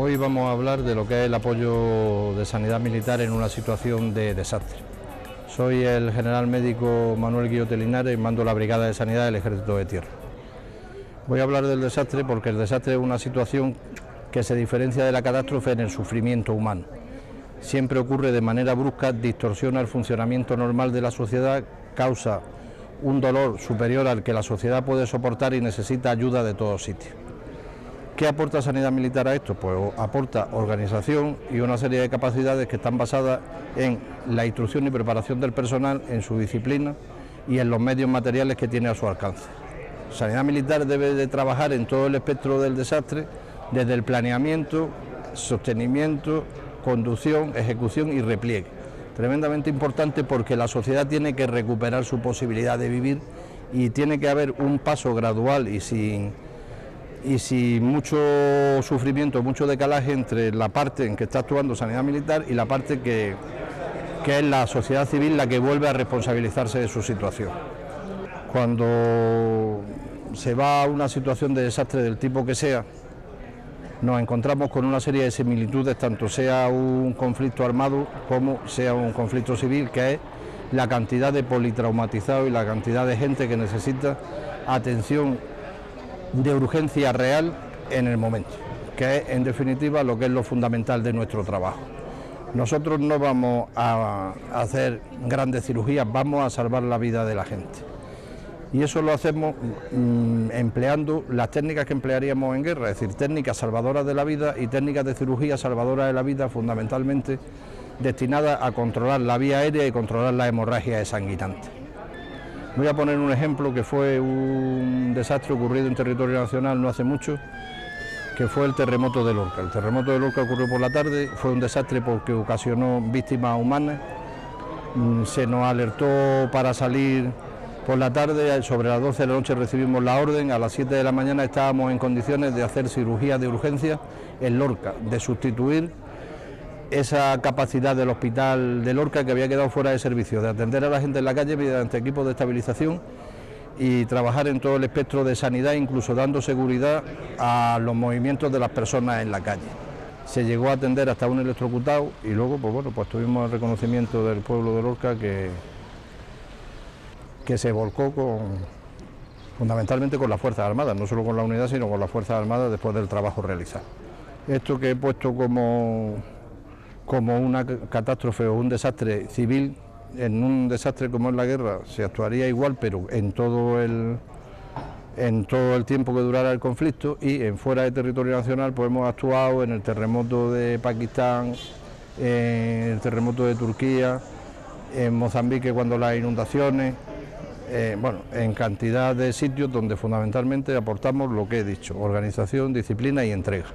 Hoy vamos a hablar de lo que es el apoyo de sanidad militar en una situación de desastre. Soy el general médico Manuel Guillote Linares y mando la Brigada de Sanidad del Ejército de Tierra. Voy a hablar del desastre porque el desastre es una situación que se diferencia de la catástrofe en el sufrimiento humano. Siempre ocurre de manera brusca, distorsiona el funcionamiento normal de la sociedad, causa un dolor superior al que la sociedad puede soportar y necesita ayuda de todos sitios. ¿Qué aporta Sanidad Militar a esto? Pues aporta organización y una serie de capacidades que están basadas en la instrucción y preparación del personal, en su disciplina y en los medios materiales que tiene a su alcance. Sanidad Militar debe de trabajar en todo el espectro del desastre, desde el planeamiento, sostenimiento, conducción, ejecución y repliegue. Tremendamente importante porque la sociedad tiene que recuperar su posibilidad de vivir y tiene que haber un paso gradual y sin y sin mucho sufrimiento, mucho decalaje entre la parte en que está actuando Sanidad Militar y la parte que, que es la sociedad civil la que vuelve a responsabilizarse de su situación. Cuando se va a una situación de desastre del tipo que sea, nos encontramos con una serie de similitudes, tanto sea un conflicto armado como sea un conflicto civil, que es la cantidad de politraumatizados y la cantidad de gente que necesita atención de urgencia real en el momento, que es en definitiva lo que es lo fundamental de nuestro trabajo. Nosotros no vamos a hacer grandes cirugías, vamos a salvar la vida de la gente. Y eso lo hacemos mm, empleando las técnicas que emplearíamos en guerra, es decir, técnicas salvadoras de la vida y técnicas de cirugía salvadora de la vida fundamentalmente destinadas a controlar la vía aérea y controlar la hemorragia sanguinante. Voy a poner un ejemplo que fue un desastre ocurrido en territorio nacional no hace mucho, que fue el terremoto de Lorca. El terremoto de Lorca ocurrió por la tarde, fue un desastre porque ocasionó víctimas humanas, mm, se nos alertó para salir por la tarde, sobre las 12 de la noche recibimos la orden, a las 7 de la mañana estábamos en condiciones de hacer cirugía de urgencia en Lorca, de sustituir esa capacidad del hospital de Lorca que había quedado fuera de servicio, de atender a la gente en la calle mediante equipos de estabilización y trabajar en todo el espectro de sanidad, incluso dando seguridad a los movimientos de las personas en la calle. Se llegó a atender hasta un electrocutado y luego, pues bueno, pues tuvimos el reconocimiento del pueblo de Lorca que, que se volcó con, fundamentalmente con las Fuerzas Armadas, no solo con la unidad, sino con las Fuerzas Armadas después del trabajo realizado. Esto que he puesto como como una catástrofe o un desastre civil, en un desastre como es la guerra se actuaría igual, pero en todo el en todo el tiempo que durara el conflicto y en fuera de territorio nacional pues hemos actuado en el terremoto de Pakistán, en el terremoto de Turquía, en Mozambique cuando las inundaciones, eh, bueno, en cantidad de sitios donde fundamentalmente aportamos lo que he dicho, organización, disciplina y entrega.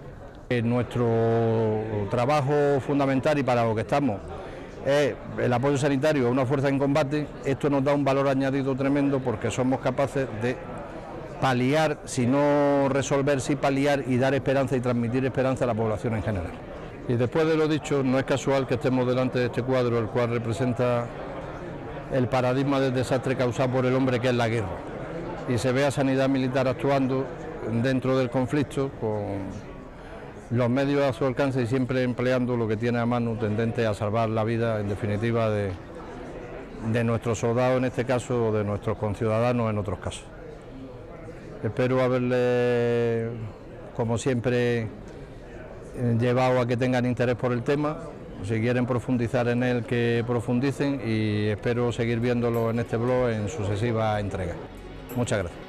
Nuestro trabajo fundamental y para lo que estamos es el apoyo sanitario a una fuerza en combate. Esto nos da un valor añadido tremendo porque somos capaces de paliar, si no resolver, sí paliar y dar esperanza y transmitir esperanza a la población en general. Y después de lo dicho, no es casual que estemos delante de este cuadro, el cual representa el paradigma del desastre causado por el hombre que es la guerra. Y se ve a sanidad militar actuando dentro del conflicto con los medios a su alcance y siempre empleando lo que tiene a mano tendente a salvar la vida, en definitiva, de, de nuestros soldados en este caso o de nuestros conciudadanos en otros casos. Espero haberle, como siempre, llevado a que tengan interés por el tema. Si quieren profundizar en él, que profundicen y espero seguir viéndolo en este blog en sucesivas entregas. Muchas gracias.